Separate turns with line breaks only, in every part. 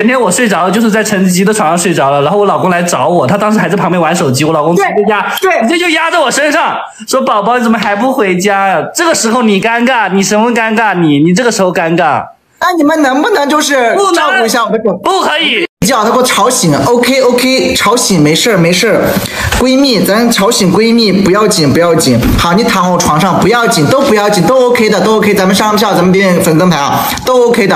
前天我睡着了，就是在陈子机的床上睡着了。然后我老公来找我，他当时还在旁边玩手机。我老公直接压，
对，
直接就压在我身上，说：“宝宝，你怎么还不回家？”这个时候你尴尬，你什么尴尬？你你这个时候尴尬？
那你们能不能就是照顾一下我们？
不可以，
叫她给我吵醒，OK OK，吵醒没事儿没事儿，闺蜜，咱吵醒闺蜜不要紧不要紧，好，你躺我床上不要紧，都不要紧，都 OK 的，都 OK，咱们上票，咱们点粉灯牌啊，都 OK 的，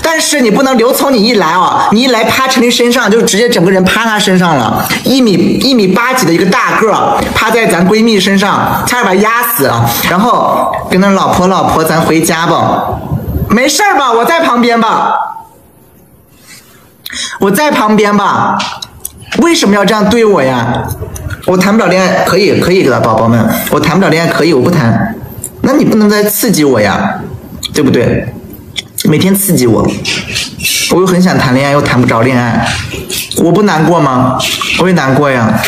但是你不能刘聪，你一来啊，你一来趴陈琳身上，就直接整个人趴她身上了，一米一米八几的一个大个儿，趴在咱闺蜜身上，差点把她压死了，然后跟那老婆老婆，咱回家吧，没事儿吧，我在旁边吧。我在旁边吧，为什么要这样对我呀？我谈不了恋爱，可以可以的，宝宝们，我谈不了恋爱可以，我不谈。那你不能再刺激我呀，对不对？每天刺激我，我又很想谈恋爱，又谈不着恋爱，我不难过吗？我也难过呀。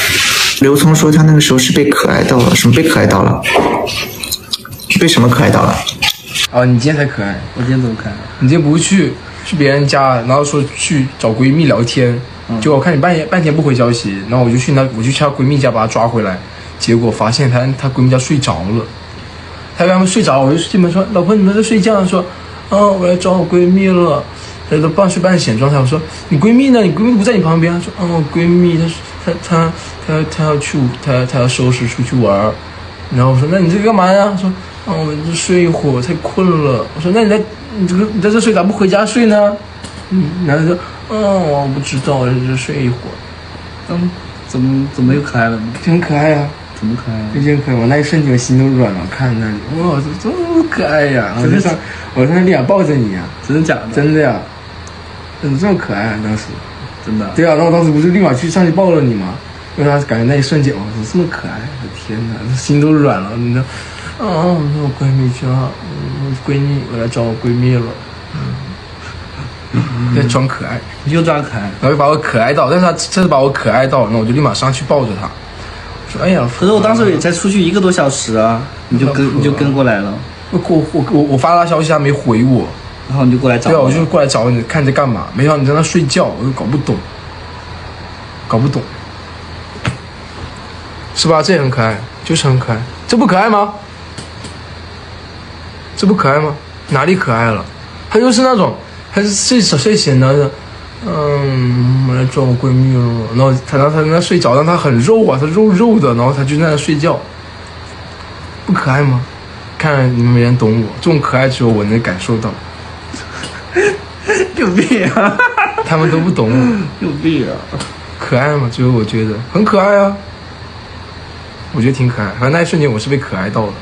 刘聪说他那个时候是被可爱到了，什么被可爱到了？被什么可爱到了？
哦，你今天才可爱，
我今天怎么看？
你今天不去去别人家，然后说去找闺蜜聊天，结果我看你半夜半天不回消息，然后我就去那我就去她闺蜜家把她抓回来，结果发现她她闺蜜家睡着了，她刚刚睡着，我就进门说老婆你们在睡觉，说嗯我来找我闺蜜了，她都半睡半醒状态，我说你闺蜜呢？你闺蜜不在你旁边？她说嗯我闺蜜她她她她她要去她她要收拾出去玩。然后我说：“那你这个干嘛呀？”说：“嗯，我就睡一会儿，太困了。”我说：“那你在你这个你在这睡，咋不回家睡呢？”嗯，然后他说：“嗯，我不知道，我就睡一会儿。
嗯，怎么怎么又可爱了呢？
很可爱呀、
怎么可爱了？
真真可爱！我那一瞬间我心都软了，看着那里，哇，这这么可爱呀！我就想，我在那里想抱着你呀，
真的假的？
真的呀，怎么这么可爱啊？当时，
真的。
对啊，然后我当时不是立马去上去抱了你吗？因为他感觉那一瞬间，哇，怎么这么可爱？我的天哪，心都软了，你知道？啊，我说我闺蜜家，我闺蜜，我来找我闺蜜了。在装可爱，
你就装可爱。
然后就把我可爱到，但是他真是把我可爱到，那我就立马上去抱着他，我说：“哎呀！”
可是我当时也才出去一个多小时啊，你就跟你就跟过来了，
我我我我我发他消息，他没回我，
然后你就过来找
对啊，
我。
我就过来找你，看你在干嘛。没想到你在那睡觉，我就搞不懂，搞不懂，是吧？这也很可爱，就是很可爱，这不可爱吗？这不可爱吗？哪里可爱了？他就是那种，他是睡睡醒了，嗯，我来找我闺蜜了。然后他让他在那睡着，但他很肉啊，他肉肉的，然后他就在那睡觉，不可爱吗？看来你们没人懂我，这种可爱只有我能感受到，
有病啊！
他们都不懂我。
有病啊！
可爱吗？只有我觉得很可爱啊，我觉得挺可爱。反正那一瞬间我是被可爱到了。